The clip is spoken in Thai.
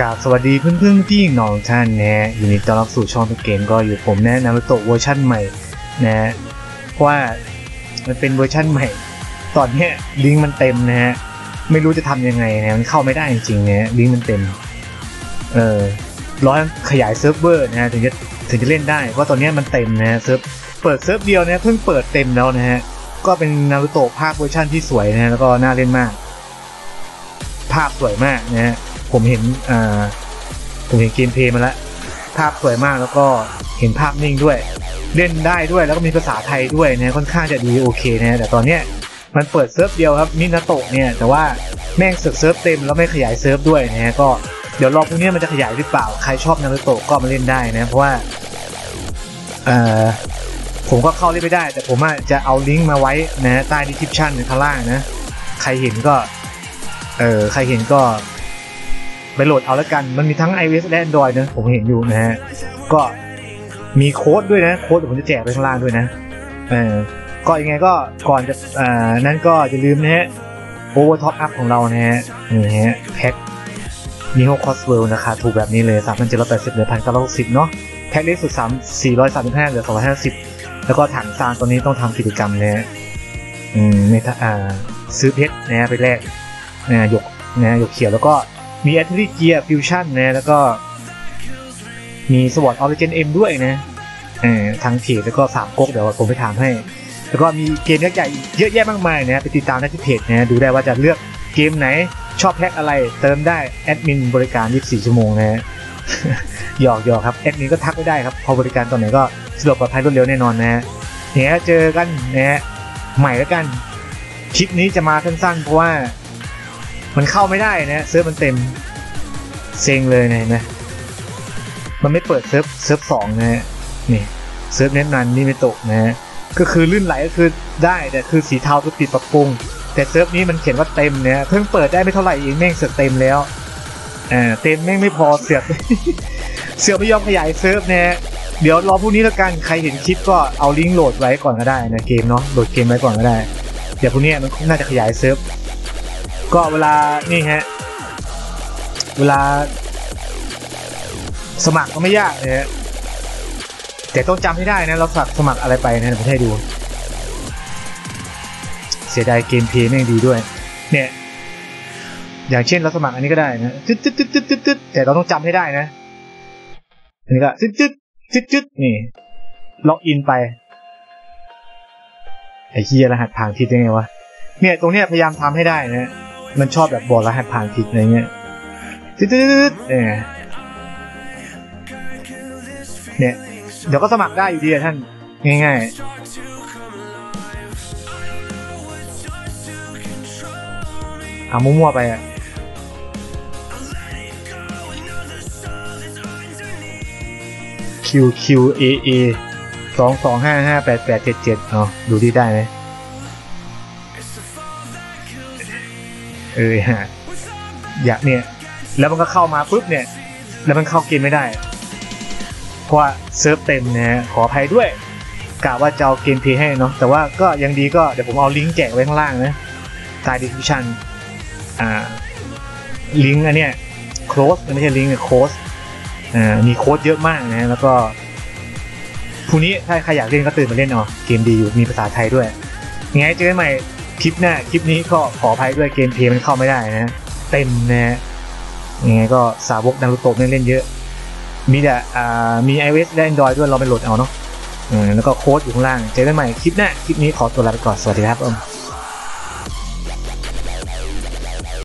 กราบสวัสดีเพื่อนๆพี่น้องท่านนะฮะยินดีต้อนรับสู่ช่องตัวเกมก็อยู่ผมแนะนารุโตะเวอร์ชั่นใหม่นะฮะเพราะว่ามันเป็นเวอร์ชั่นใหม่ ตอนเนี้ยลิงก์มันเต็มนะฮะไม่รู้จะทำยังไงนะมันเข้าไม่ได้จริงๆนะลิงก์มันเต็มเออร้อยขยายเซิร์ฟเวอร์นะฮะถึงจะถึงจะเล่นได้เพราะตอนเนี้ยมันเต็มนะฮะเซิร์ฟเปิดเซิร์ฟเดียวนะเพิ่งเปิดเต็มแล้วนะฮะก็เป็นนารุโตะภาคเวอร์ชันที่สวยนะฮะแล้วก็น่าเล่นมาก ภาพสวยมากนะฮะ ผมเห็นอ่าผมเห็น gameplay มาแล้ว ภาพสวยมากแล้วก็เห็นภาพนิ่งด้วย เล่นได้ด้วยแล้วก็มีภาษาไทยด้วยนะค่อนข้างจะดีโอเคนะแต่ตอนเนี้ยมันเปิดเซิร์ฟเดียวครับมินาโตะเนี่ยแต่ว่าแม่งเซิร์ฟเซิร์ฟเต็มแล้วไม่ขยายเซิร์ฟด้วยนะฮะก็เดี๋ยวรอพรุ่งนี้มันจะขยายหรือเปล่าใครชอบนารูโตะก็มาเล่นได้นะเพราะว่าเอ่อผมก็เข้าเล่นไม่ได้ แต่ผมจะเอาลิงก์มาไว้นะใต้ description ข้างล่างนะ ใครเห็นก็เออใครเห็นก็ ไปโหลดเอาแล้วกัน มันมีทั้ง iOS และ Android นะ ผมเห็นอยู่นะฮะ ก็มีโค้ดด้วยนะ โค้ดผมจะแจกไปข้างล่างด้วยนะ เออก็ยังไงก็ก่อนจะอ่านั่นก็อย่าลืมนะฮะ Over Top Up ของเรานะฮะนี่ฮะแพ็คมีโฮคอสเวลราคาถูกแบบนี้เลย3 7 8 0เหลือ1,960เนาะแพ็คเล็กสุด3 435เหลือ250 แล้วก็ถังซานตัวนี้ต้องทำกิจกรรมนะฮะอืมในถ้าอ่าซื้อเพชรนะฮะไปแลกนะหยกนะหยกเขียวแล้วก็ มีแอตติเกียร์ฟิวชั่นนะแล้วก็มี Sword Origin M ด้วยนะเออทางเพจแล้วก็สามก๊กเดี๋ยวผมไปถามให้ แล้วก็มีเกมยักษ์ใหญ่เยอะแยะมากมายนะไปติดตามได้ที่เพจนะดูได้ว่าจะเลือกเกมไหนชอบแพ็กอะไรเติมได้แอดมินบริการ 24 ชั่วโมงนะหยอกหยอกครับแอดมินก็ทักไม่ได้ครับพอบริการตอนไหนก็สะดวกปลอดภัยรวดเร็วแน่นอนนะเนี่ยเจอกันนะฮะใหม่แล้วกันคลิปนี้จะมาสั้นๆ เพราะว่า มันเข้าไม่ได้นะเซิร์ฟมันเต็มเซ็งเลยนะนไหมมันไม่เปิดเซิร์ฟเซิร์ฟสองนะฮะนี่เซิร์ฟเน็ตนันนี่ไม่ตกนะฮะก็คือลื่นไหลก็คือได้แต่คือสีเทาก็ติดปรับปรุง แต่เซิร์ฟนี้มันเขียนว่าเต็มเนี่ยเพิ่งเปิดได้ไม่เท่าไหร่เองแม่งเสือกเต็มแล้วอ่าเต็มแม่งไม่พอเสือกเสือกไม่ยอมขยายเซิร์ฟนะฮะเดี๋ยวรอพรุ่งนี้แล้วกันใครเห็นคลิปก็เอาลิงก์โหลดไว้ก่อนก็ได้นะเกมเนาะโหลดเกมไว้ก่อนก็ได้เดี๋ยวพรุ่งนี้มันน่าจะขยายเซิร์ฟ ก็เวลานี่ฮะ เวลา สมัครก็ไม่ยากนะฮะแต่ต้องจำให้ได้นะ เราสมัครสมัครอะไรไปนะเดี๋ยวผมให้ดู เสียดาย gameplay แม่งดีด้วย เนี่ย อย่างเช่นเราสมัครอันนี้ก็ได้นะจึ๊ดจึ๊ดจึ๊ดจึ๊ดจึ๊ดจุดแต่เราต้องจำให้ได้นะ อันนี้ก็จึ๊ดจึ๊ดจึ๊ดจึ๊ดนี่ ล็อกอินไป ไอ้เฮียรหัสผ่านผิดยังไงวะ เนี่ย ตรงเนี้ยพยายามทำให้ได้นะ มันชอบแบบบอกรหัสผ่านผิดอะไรเงี้ยตึ๊ดๆๆเนี่ยเนี่ยเดี๋ยวก็สมัครได้อยู่ดีอะท่าน ง่ายๆเอามั่วๆไปอะ Q Q A A สองสองห้าห้าแปดแปดเจ็ดเจ็ดเนาะดูที่ได้ไหม เออฮะอยากเนี่ย แล้วมันก็เข้ามาปุ๊บเนี่ย แล้วมันเข้าเกมไม่ได้ เพราะว่าเซิร์ฟเต็มนะฮะขออภัยด้วยกะว่าจะเอา gameplay ให้เนาะแต่ว่าก็ยังดีก็เดี๋ยวผมเอาลิงก์แจกไว้ข้างล่างนะใต้ description อ่าลิงก์อันเนี้ยโค้ดไม่ใช่ลิงก์โค้ดอ่ามีโค้ดเยอะมากนะแล้วก็พรุ่งนี้ถ้าใครอยากเล่นก็ตื่นมาเล่นเอาเกมดีอยู่มีภาษาไทยด้วยยังไงเจอกันใหม่ คลิปหน้าคลิปนี้ก็ขออภัยด้วย gameplay มันเข้าไม่ได้นะ เต็มนะยังไงก็สาวกนารูโตะเล่นเยอะ มีแต่มี iOS และ Android ด้วยเราไปโหลดเอาเนาะแล้วก็โค้ดอยู่ข้างล่าง เจอกันใหม่คลิปหน้า คลิปนี้ขอตัวลาไปก่อน สวัสดีครับผม